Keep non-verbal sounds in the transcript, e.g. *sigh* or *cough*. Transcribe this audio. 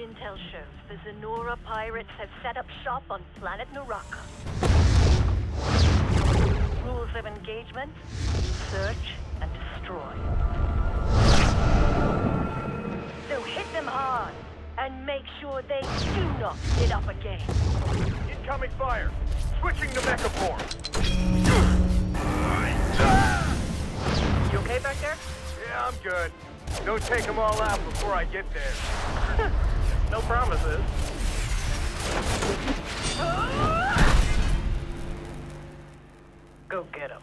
Intel shows the Zenora pirates have set up shop on planet Naraka. Rules of engagement, search and destroy. So hit them hard and make sure they do not get up again. Incoming fire! Switching to mecha form! You okay back there? Yeah, I'm good. Don't take them all out before I get there. *laughs* No promises. Go get them.